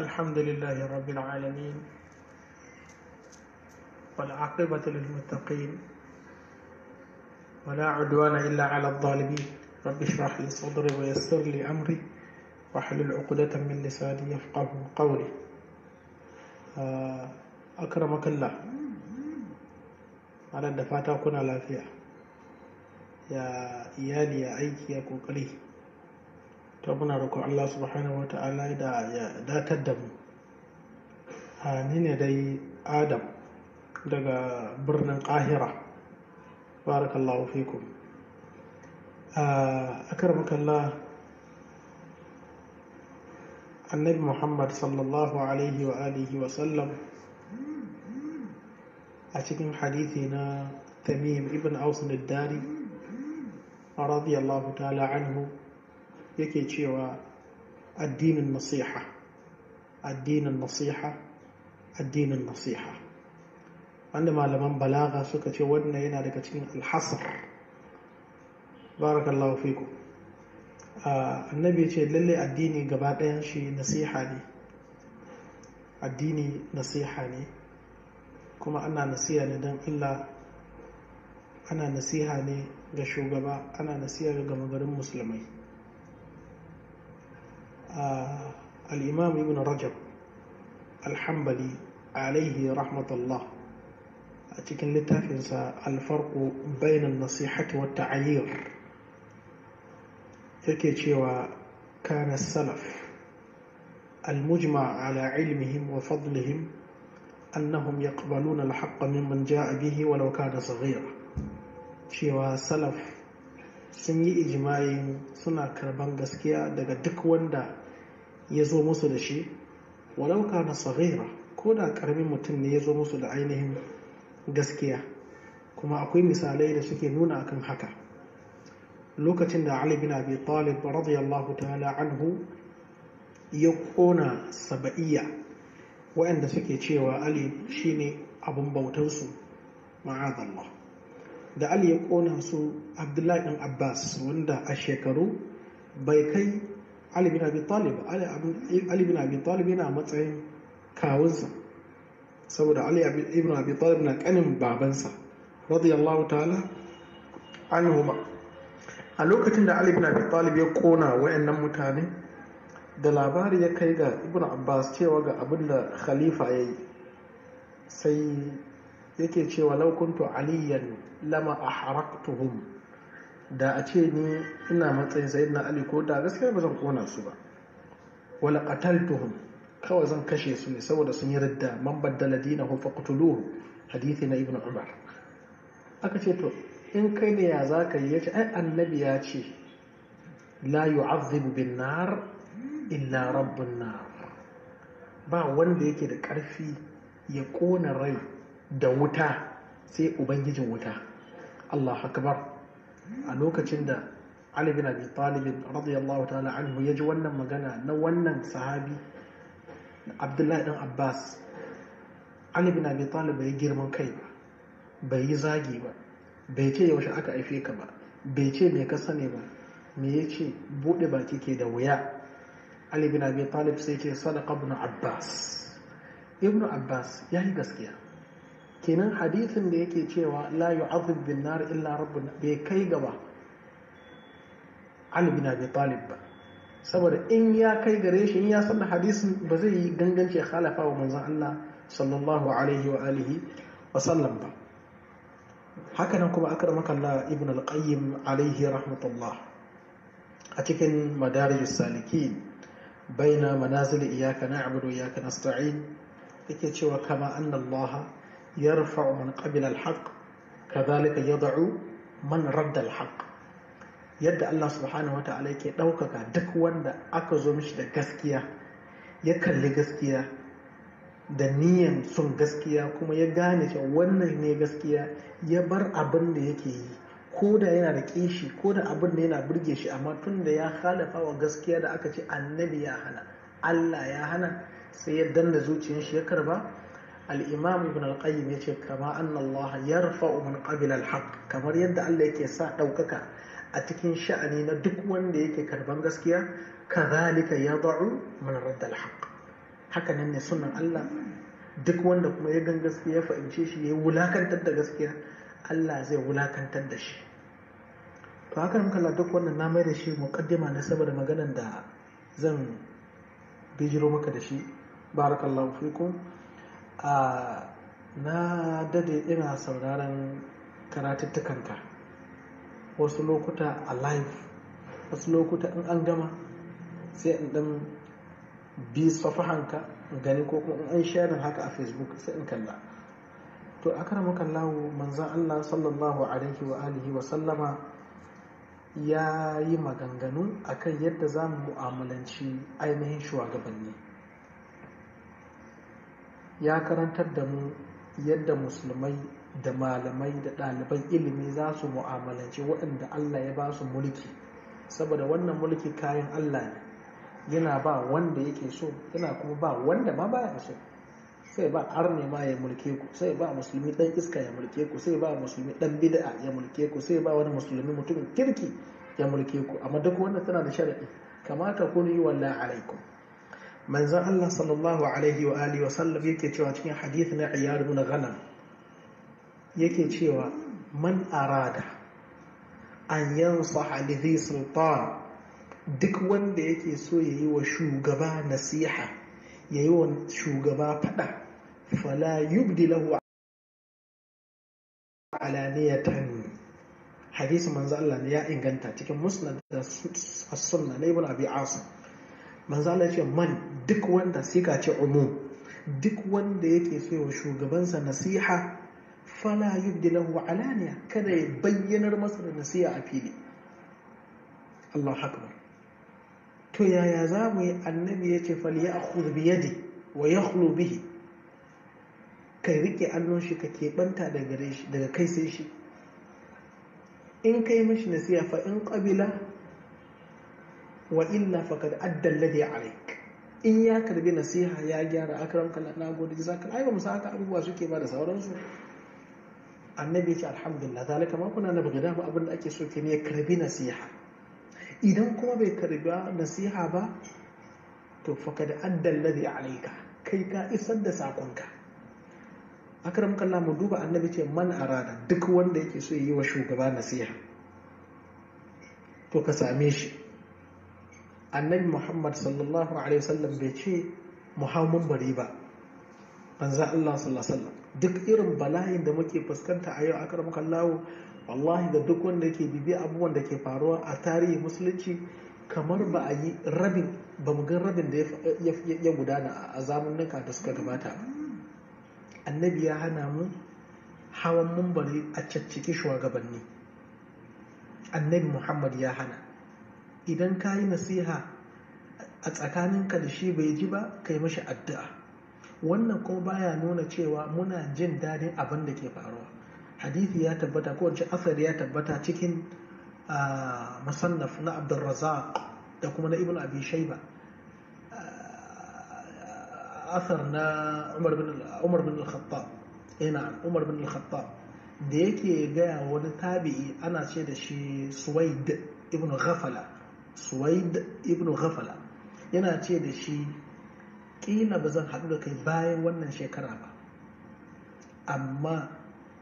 الحمد لله رب العالمين والعاقبة للمتقين ولا عدوان إلا على الظالمين. رب اشرح لي صدري ويسر لي أمري واحلل عقدة من لساني يفقه قولي. أكرمك الله. على الدفاتة كنا لافيا يا إيالي يا أيكي يا كوكلي. Ta muna roƙon Allah subhanahu wa ta'ala da ya datar da mu. Ni ne dai adam daga birnin ƙahira barakallahu fikum. A makalla annabi muhammad sallallahu alaihi wa alihi wa sallam a cikin hadithi na tamim ibn aus dari radiyallahu ta'ala anhu yake cewa addinin nasiha addinin nasiha addinin nasiha. Wanda malaman balaga suka ce wannan yana daga cikin alhasar barakallahu fiku annabi ce lalle addini gaba ɗayan shi nasiha ne. Addini nasiha ne. Kuma ana nasiha ne don allah ana nasiha ne ga shugaba ana nasiha ga gama garin musulmai الإمام ابن رجب الحنبلي عليه رحمة الله أتكن لتافنسا الفرق بين النصيحة والتعيير يكي كان السلف المجمع على علمهم وفضلهم أنهم يقبلون الحق ممن جاء به ولو كان صغيرا شوى سلف sun yi ijimayin suna karban gaskiya daga duk wanda ya zo musu da shi walau na saghira ko da ƙaramin mutum ne ya zo musu da ainihin gaskiya. Kuma akwai misalai da suke nuna akan haka. Lokacin da Ali bin Abi Talib radiyallahu ta'ala anhu ya kona saba'iyya waɗanda suke cewa Ali shine abin bautansu ma'adallah da Ali ya kona su Abdullahi Abbas wanda a shekaru bai kai Ali bin Abi Talib Ali bin Abi Talib yana matsayin kawunsa. Saboda Ali ibn Abi Talib na kanin babansa radiyallahu ta'ala anhuma. A lokacin da Ali bin Abi Talib ya kona wayannan mutane da labari ya kai ga Ibn Abbas cewa ga abin da khalifa ya yi sai yake cewa laukuntu aliyan lama a haraktuhum da a ce ni ina matsayin sayid na ali ko da gaskiya ba zan kona su ba. Wala qataltuhum. Kawai zan kashe su ne saboda sun yi ridda. Man baddala dinahu faqtuluhu. Hadithi na ibnu umar. Aka ce to in kai ne ya zaka yi? Yace ai annabi ya ce la yu'adhibu bin nar illa rabbun nar. Ba wanda yake da ƙarfi ya kona rai da wuta sai ubangijin wuta. Allah akbar. A lokacin da Ali bin Abi Talib radiyallahu ta'ala anhu ya ji wannan magana na wannan sahabi Abdullahi dan Abbas Ali bin Abi Talib bai girman kai ba bai yi zagi ba bai ce yaushe aka haife ka ba bai ce me ka sani ba me ya ce buɗe baki ke da wuya. Ali bin Abi Talib sai ce sadaqa ibn Abbas. Ibn Abbas ya yi gaskiya. Kenan hadithin da yake cewa la yu'adhib bin nar illa rabbun bai kai gaba Ali bin Abi Talib ba. Saboda in ya kai gare shi in ya san hadisin ba zai yi ganganci khalafa wa manzon Allah sallallahu alaihi wa alihi wa sallam ba. Haka nan kuma akramaka Allah ibn al-qayyim alaihi rahmatullah. A cikin madarijus salikin baina manazil iyyaka na'budu wa iyyaka nasta'in yake cewa kama anna يرفع من قبل الحق كذلك يضع من رد الحق yadda Allah subhanahu wa ta'ala yake ɗaukaka duk wanda aka zo mishi da gaskiya ya kalli gaskiya da niyan son gaskiya kuma ya gane cewa wannan ne gaskiya ya bar abin da yake yi ko da yana da kishi ko da abin da yana burge shi amma tun da ya halafa wa gaskiya da aka ce annabi ya hana Allah ya hana sai ya danna zuciyar shi ya karba al-imam ibn al-qayyim ya ce kama anna Allah yarfa'u man qabila al-haq kamar yadda Allah yake sa ɗaukaka a cikin sha'ani na duk wanda yake karɓan gaskiya kadhalika yad'u man radda al-haq haka nan ne sunan Allah. Duk wanda kuma ya gan gaskiya ya fahimce shi ya wulakantar da gaskiya Allah zai wulakantar da shi. To haka nan duk wannan na mai da shi muqaddima ne saboda maganan da zan bijiro maka da shi. Barakallahu fikum. A na daɗe ina sauraron karatuttukanka. Wasu lokuta a live wasu lokuta in an gama sai in dan bi safahanka gani ko kuma in an share haka a facebook sai in kalla. To akramu kallahu manzon Allah sallallahu alaihi wa alihi wa sallama ya yi maganganu akan yadda za mu mu'amalanci ainihin shugabanni. Ya karantar da mu yadda musulmai da malamai da ɗaliban ilimi za su mu'amalanci waɗanda Allah ya ba su mulki. Saboda wannan mulki kayan Allah ne. Yana ba wanda yake so yana kuma ba wanda ma baya so. Sai ba arne ma ya mulke ku sai ba musulmi dan iska ya mulke ku sai ba musulmi dan bid'a ya mulke ku sai ba wani musulmi mutumin kirki ya mulke ku. Amma duk wannan tana da sharadi kamata kun yi wallahi alaikum. Manzon Allah sallallahu alaihi wa alihi wa sallam yake cewa cikin hadith na Iyad ibn Ghanam yake cewa man arada an yansaha li sultan duk wanda yake so yayi wa shugaba nasiha yayi wa shugaba fada fala yubdi lahu alaniyatan. Hadisi manzo Allah ya inganta cikin musnad da as-sunna na ibn abi asim. Manzo Allah ce man duk wanda sika ce umum duk wanda yake so wa shugabansa nasiha fala yubdi lahu alaniya kada ya bayyanar masa da nasiha a fili. Allah akbar. To yaya za mu yi? Annabi ya ce fal ya'khudh bi yadi wa yakhlu bihi. Kai riƙe allon shi ka keɓanta daga kai sai shi. In kai mashi nasiha fa in qabila wa illa faqad adda alladhi alayk. In ya karɓi nasiha ya gyara akram kallah na gode jazaka ai ba musa haka abubuwa suke ba da sauransu. Annabi ce alhamdulillah zalika ma kuna na bagada ba abin da ake so ne ya karɓi nasiha. Idan kuma bai karɓi nasiha ba to faqad adda alladhi alayka. Kai ka isar da sakonka. Akram kallah mu duba annabi ce man arada duk wanda yake so yi wa shugaba nasiha to ka same shi. Annabi muhammad sallallahu alaihi wasallam bai ce muhammun bari ba. Manzo Allah sallallahu alaihi duk irin bala'in da muke fuskanta a yau akram kallahu wallahi da duk wanda yake bibi abubuwan da ke faruwa a tarihi musulunci kamar ba a yi rabin ba mu ga rabin da ya gudana a zamanuka da suka gabata annabi ya hana mu hawan mumbari a cacciki shugabanni. Annabi muhammad ya hana. Idan ka yi nasiha a tsakaninka da shi bai ji ba ka yi mashi addu'a. Wannan kuma baya nuna cewa muna jin daɗin abin da ke faruwa. Hadithi ya tabbata ko wace asar ya tabbata cikin musannaf na abdulrazak da kuma na ibn abi shaiba asar na umar bin al-khattab. Ina umar bin al-khattab. Da yake gaya wani tabi'i ana ce da shi suwaid ibn ghafala. Suwaid ibn ghafala. Yana ce da shi kila ba zan haɗu da kai bayan wannan shekara ba amma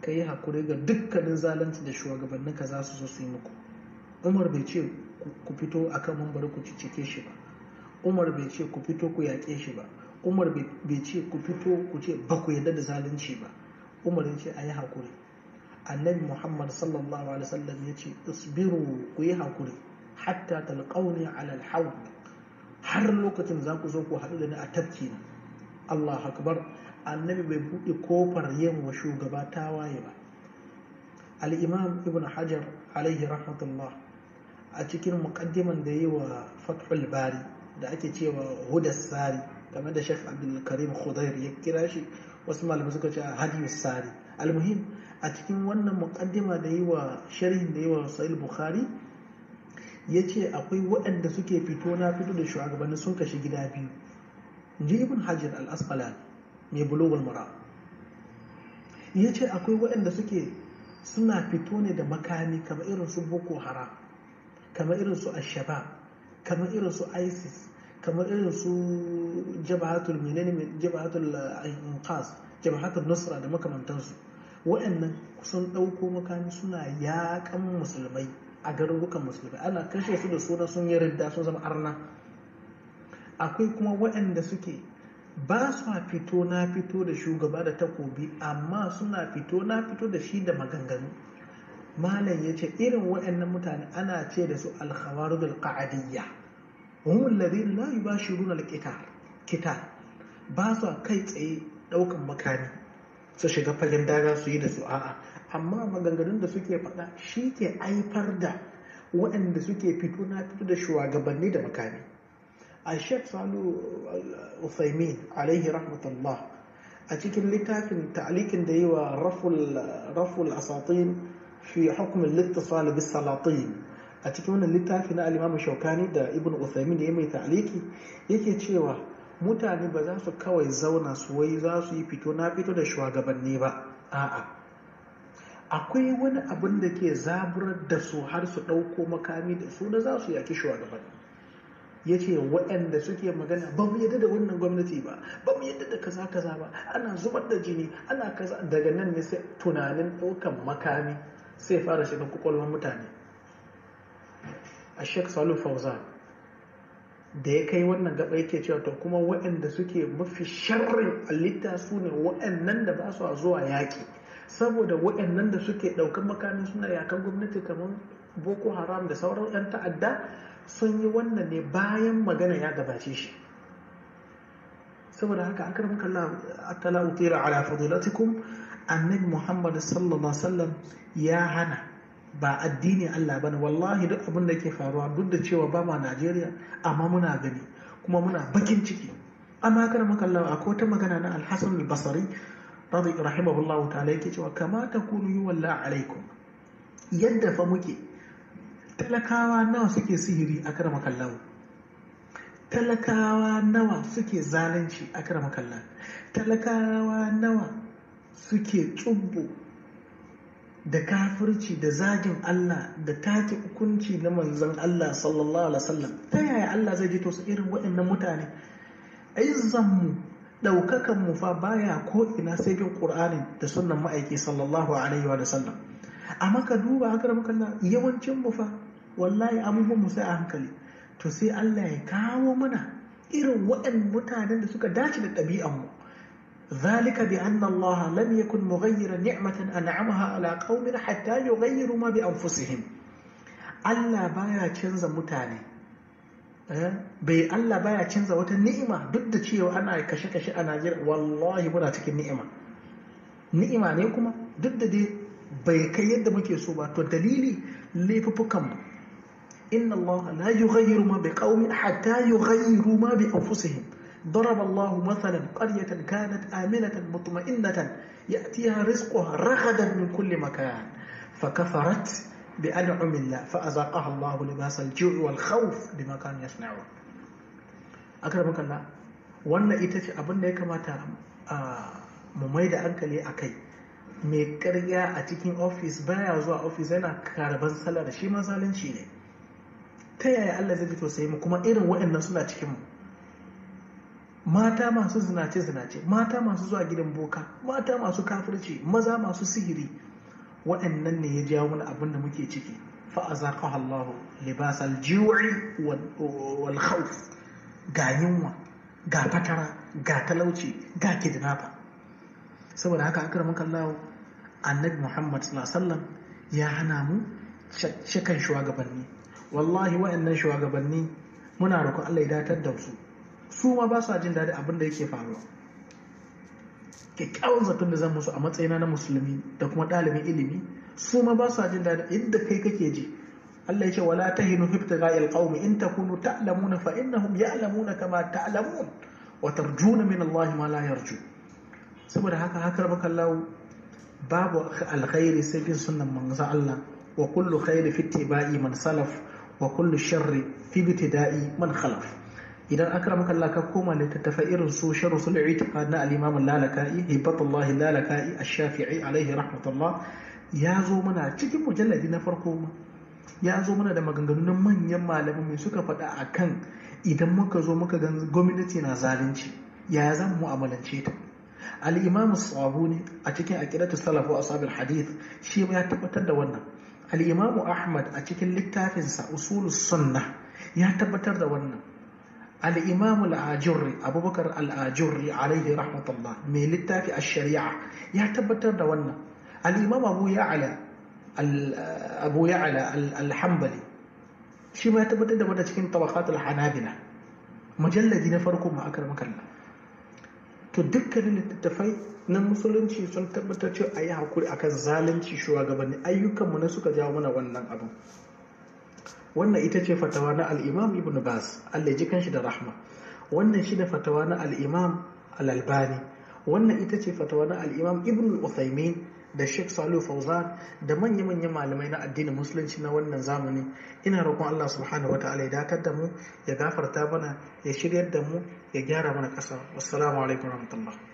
ka yi haƙuri ga dukkanin zalunci da shugabanninka za su zo su yi muku. Umar bai ce ku fito a kan mambar ku cike shi ba. Umar bai ce ku fito ku yaƙe shi ba. Umar bai ce ku fito ku ce ba ku yarda da zalunci ba. Umar ya ce a yi haƙuri. Annabi muhammad sallallahu alaihi wasallam ya ce isbiru ku yi haƙuri. Hatta talqauni ala alhawd har lokacin za ku zo ku haɗu da ni a tafki Allah akbar annabi bai buɗe ƙofar yin wa shugaba tawaye ba al-imam ibn hajar alaihi rahmatullah a cikin muqaddiman da yi wa fathul bari da ake cewa hudas sari game da shek abdul karim khudair ya kira shi wasu malamai suka ce hadiyus sari almuhim a cikin wannan muqaddima da yi wa sharhin da yi wa sahih bukhari ya ce akwai waɗanda suke fito na fito da shugabanni sun kashe gida biyu. Ji ibn hajar al-asqalani mai bulugul mara ya ce akwai waɗanda suke suna fito ne da makami kamar irin su boko haram kamar irin su ashaba kamar irin su isis kamar irin su jabahatul menene jabahatul inqas jabahatul nusra da makamantansu. Wa'annan sun ɗauko makami suna yaƙan musulmai. A garurukan musulmai. Ana kashe su da suna sun yi ridda sun zama arna. Akwai kuma waɗanda suke ba su fito na fito da shugaba da takobi amma suna fito na fito da shi da maganganu. Malam ya ce irin waɗannan mutane ana ce da su alkhawarul qa'adiyya. Hum alladhina la yubashiruna alqital kita ba su kai tsaye ɗaukan makami su shiga fagen daga su yi da su a'a. Amma maganganun da suke faɗa shi ke haifar da waɗanda suke fito na fito da shugabanni da makami. A sheikh salu usaimin alaihi rahmatullah a cikin littafin ta'alikin da yi wa raful asatin fi hukumin littisal bis salatin a cikin wannan littafi na alimamu shaukani da ibn usaimin da ya mai ta'aliki yake cewa mutane ba za su kawai zauna su wai za su yi fito na fito da shugabanni ba. A'a. Akwai wani abin da ke zaburar da su har su ɗauko makami da su na za su yaki shugabanni. Ya ce waɗanda suke magana ba mu yadda da wannan gwamnati ba ba mu yadda da kaza kaza ba ana zubar da jini ana kaza. Daga nan ne sai tunanin ɗaukan makami sai fara shiga kwakwalwar mutane. A sheikh salu fauzan da ya kai wannan gaba yake cewa to kuma waɗanda suke mafi sharrin halitta su ne waɗannan da ba su zuwa yaƙi. Saboda waɗannan da suke ɗaukar makami suna yakan gwamnati kamar boko haram da sauran 'yan ta'adda sun yi wannan ne bayan magana ya gabace shi. Saboda haka akar muka atala utira ala fadilatikum annabi muhammad sallallahu alaihi wasallam ya hana ba addini Allah ba ne. Wallahi duk abin da ke faruwa duk da cewa ba ma Najeriya amma muna gani kuma muna bakin ciki. Amma akar muka akwai wata magana na al-Hasan al-Basri radi rahimahullahu ta'ala yake cewa kama takunu yuwalla alaikum. Yadda fa muke talakawa nawa suke sihiri a karama talakawa nawa suke zalunci a karama kallon talakawa nawa suke tsubbo da kafirci da zagin Allah da take hukunci na manzon Allah sallallahu alaihi wasallam? Ta yaya Allah zai ji to su irin waɗannan mutane? Izzan mu daukakan mu fa baya ko ina sai bin Qur'ani da sunnan ma'aiki sallallahu alaihi wa sallam amma ka duba haka da muka yawancin mu fa wallahi abubuwan mu sai a hankali to sai Allah ya kawo mana irin waɗannan mutanen da suka dace da ɗabi'an mu ذلك بأن الله لم يكن مغيرا نعمة أنعمها على قوم حتى يغيروا ما بأنفسهم Allah baya canza mutane Bai Allah baya canza wata ni'ima duk da cewa ana kashe-kashe a Najeriya wallahi muna cikin ni'ima ni'ima ne kuma duk da dai bai kai yadda muke so ba to dalili laifuffukan mu inna Allah la yughayyiru ma biqaumin hatta yughayyiru ma bi anfusihim ضرب الله مثلا قرية كانت آمنة مطمئنة يأتيها رزقها رغدا من كل مكان فكفرت بأنعم الله فأذاقها الله لباس الجوع والخوف بما كانوا يصنعون أكرمك الله wannan ita ce abin da ya kamata mu mai da hankali a kai mai karya a cikin ofis baya zuwa ofis yana karban salar shi ma zalunci ne ta yaya Allah zai ji tausayi mu kuma irin waɗannan suna cikin mu mata masu zinace-zinace mata masu zuwa gidan boka mata masu kafirci maza masu sihiri waɗannan ne ya jawo mana abin da muke ciki. Fa'azaqaha Allah libas al-ju'i wal khawf. Ga yunwa ga fatara ga talauci ga kidnapper. Saboda haka akar muka Allah annabi Muhammad sallallahu ya hana mu shakan shugabanni. Wallahi waɗannan shugabanni muna roƙon Allah ya datar da su. Su ma ba su jin daɗi abin da yake faruwa. Kyakkyawan zaton da zan musu a matsayina na musulmi da kuma ɗalibin ilimi su ma ba su jin daɗi inda kai kake ji. Allah ya ce wala tahinu fi ibtigha'il qaumi in takunu ta'lamuna fa innahum ya'lamuna kama ta'lamun wa tarjuna min Allah ma la yarju. Saboda haka haka baka Allah babu alkhairi sai bin sunnan manzon Allah. Wa kullu khairi fi ittiba'i man salaf wa kullu sharri fi ibtida'i man khalaf. Idan akramaka Allah ka koma littattafai irin su sharu sul i'tiqad na al-imam al-lalaka'i hibatullah al-lalaka'i ash-shafi'i alaihi rahmatullah ya zo mana cikin mujalladi na farko ya zo mana da maganganun manyan malamai mai suka faɗa a kan idan muka zo muka ga gwamnati na zalunci ya zan mu'amalance ta. Al-imam sabuni a cikin aqidatu salaf wa hadith shi ya tabbatar da wannan. Al-imam ahmad a cikin littafinsa usulus sunna ya tabbatar da wannan. Al-imam al-ajurri abubakar al-ajurri alaihi rahmatullah mai littafi ash-shari'a ya tabbatar da wannan al-imam abu ya'la abu ya'la al-hanbali shi ma ya tabbatar da wanda cikin tabaqat al-hanabila mujalladi na farko ma akar makalla to dukkanin littattafai na musulunci sun tabbatar cewa a yi haƙuri akan zalunci shugabanni ayyukanmu na suka jawo mana wannan abu wannan ita ce fatawa na al-imam ibn bas Allah ji kanshi da rahma. Wannan shi da fatawa na al-imam al-albani. Wannan ita ce fatawa na al-imam ibn al-uthaymin da Sheikh Salu Fauzan da manya-manyan malamai na addinin musulunci na wannan zamani. Ina roƙon Allah subhanahu wa ta'ala ya dakar da mu ya gafarta mana ya shiryar da mu ya gyara mana ƙasa. Wassalamu alaikum warahmatullahi